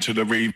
to the rave.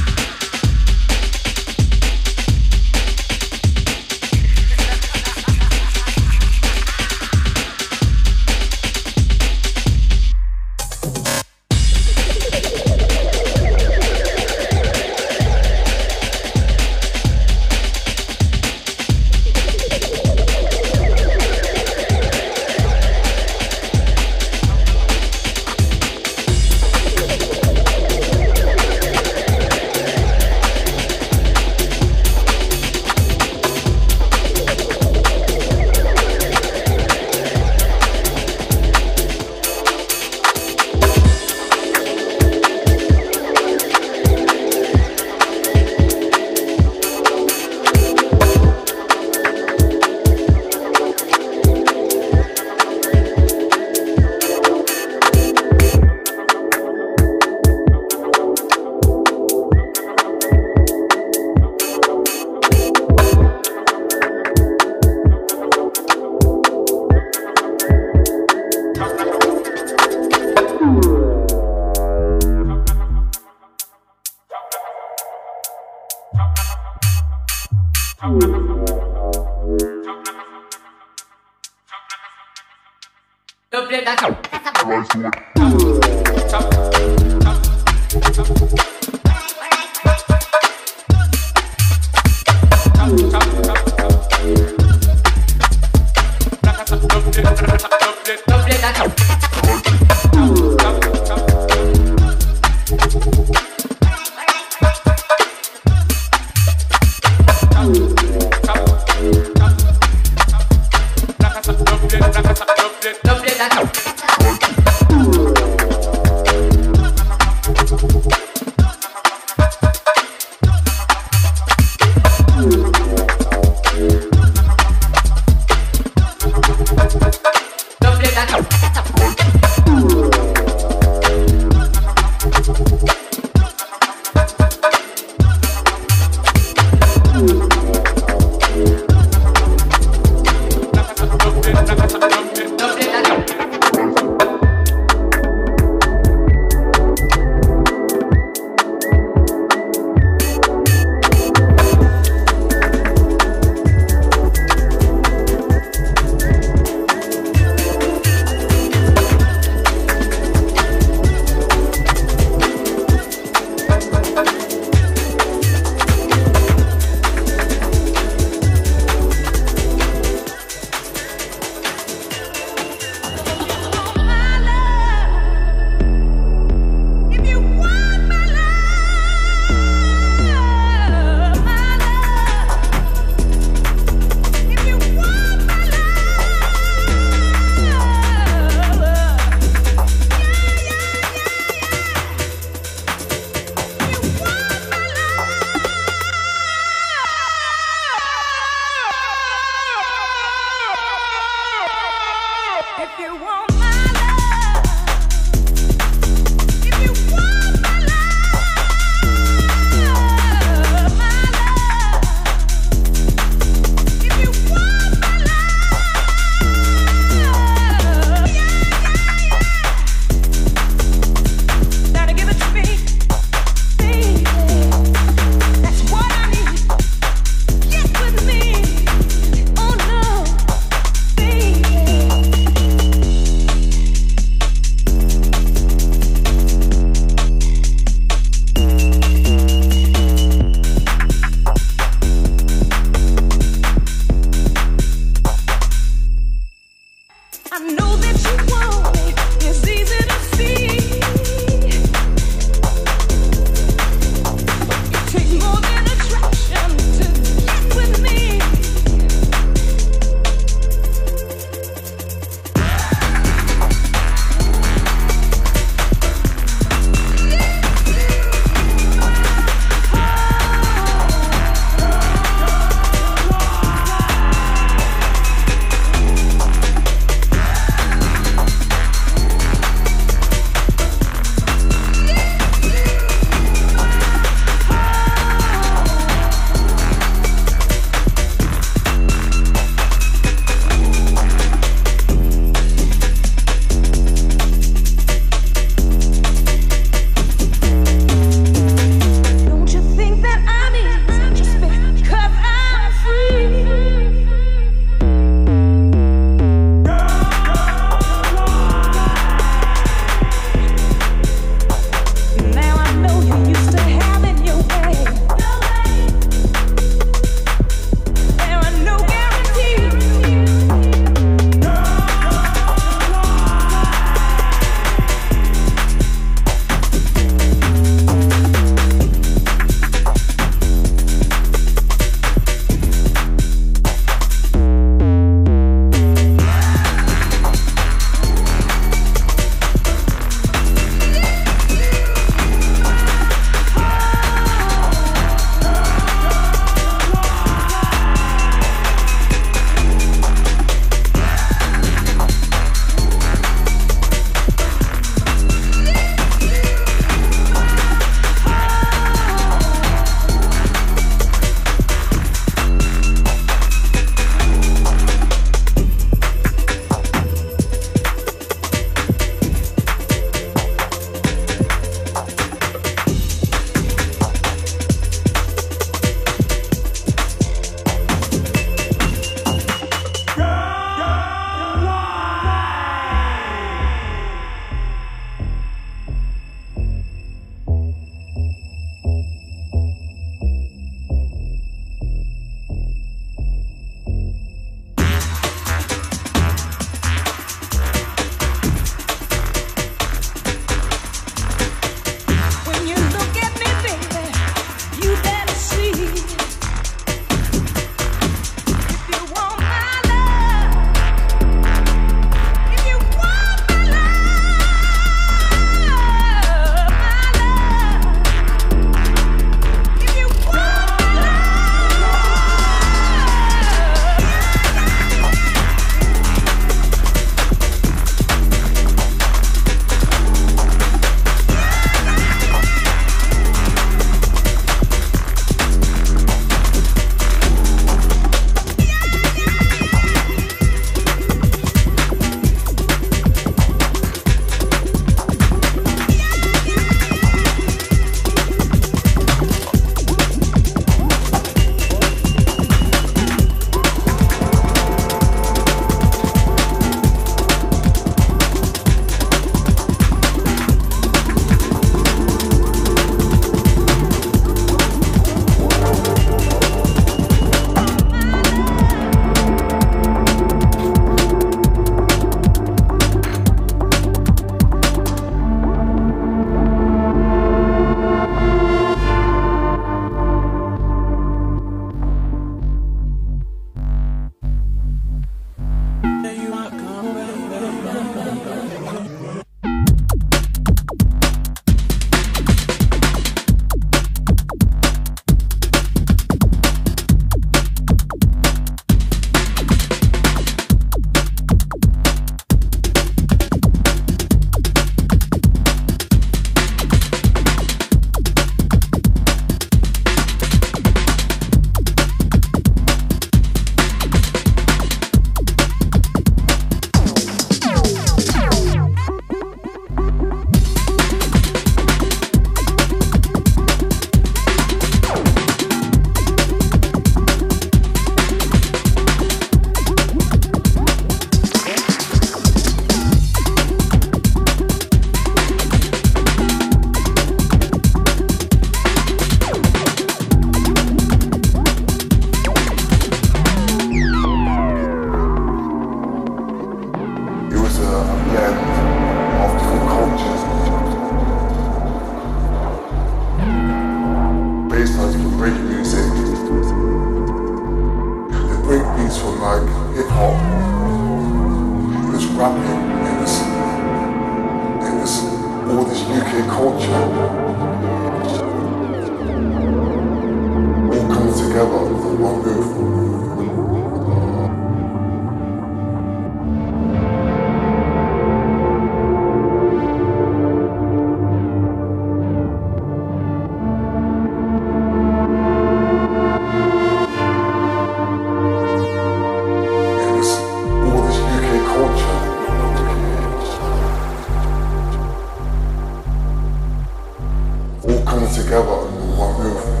كانت إجابة من الله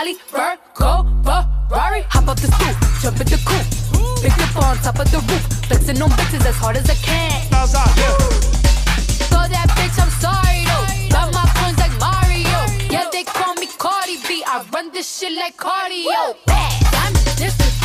Molly, Virgo, Ferrari. Hop up the stoop, jump in the coop. Pick up on top of the roof. Flexing on bitches as hard as I can. Outside, yeah. So that bitch, I'm sorry though. Got my coins like Mario. Yeah, they call me Cardi B. I run this shit like cardio. Bad, I'm disrespectful.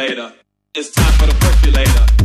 percolator. It's time for the percolator.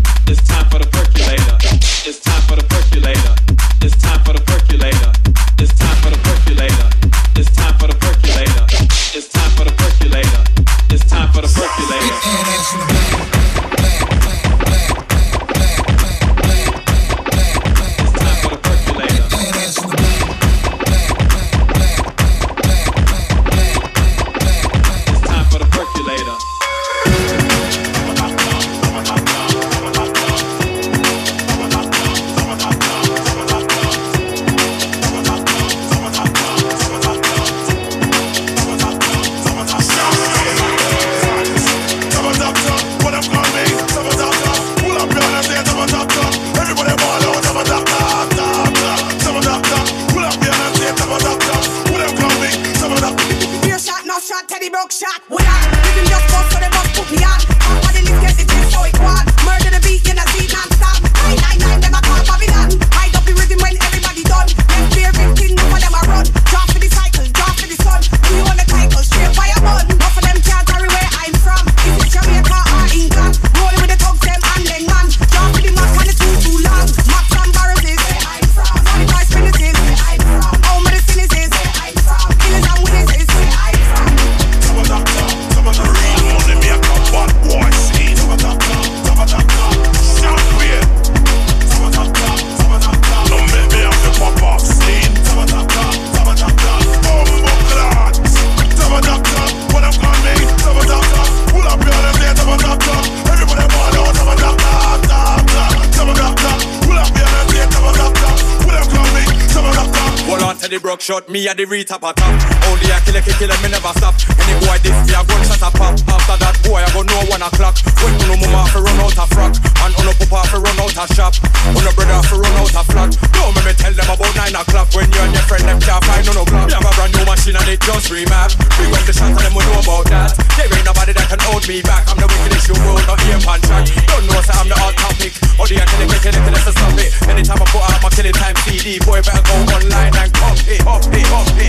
Shot, me at the retop a top. Only a killer, kill me never stop. Any boy this, me a gunshot a pop. After that boy, I go know one o'clock. When you know mama fi run out a frock, and on a papa fi run out a shop. On a brother fi run out a flat. Don't make me tell them about nine o'clock. When you and your friend them can't find no clock. We have a brand new machine and it just remap. Big up the shot and them will know about that. There ain't nobody that can hold me back. I'm the wickedest you world, not here pan. Don't know say I'm the hot topic. Or the it, kill it, kill it, stop it. Anytime I put out my killing time CD, boy better go online and copy, copy, copy.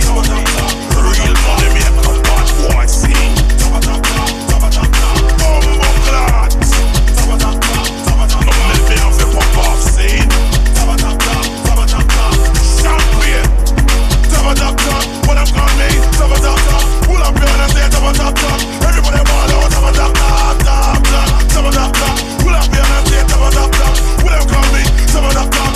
Real money make a bad boy sing. Bumbo clots. No make me have to pop off scene. Champagne. Taba tap tap, what I'm calling me. Taba tap tap, pull up your hand and say taba tap tap. Everybody ball out, taba tap tap tap tap. Taba tap tap, pull up your hand and say taba tap tap. What I'm calling me. Taba tap tap,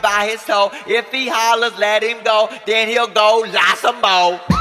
By his toe. If he hollers, let him go. Then he'll go lie some more.